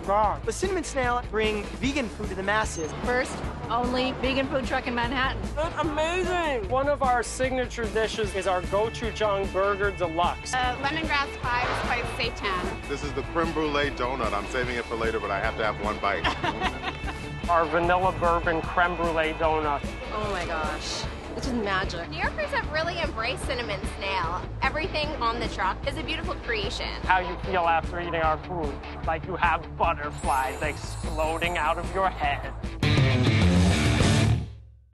my god. The Cinnamon Snail bring vegan food to the masses. First, only vegan food truck in Manhattan. That's amazing. One of our signature dishes is our gochujang burger deluxe. Uh, lemongrass pie was quite seitan. This is the creme brulee donut. I'm saving it for later, but I have to have one bite. Our vanilla bourbon creme brulee donut. Oh my gosh. This is magic. New Yorkers have really embraced cinnamon snail. Everything on the truck is a beautiful creation. How you feel after eating our food. Like you have butterflies exploding out of your head.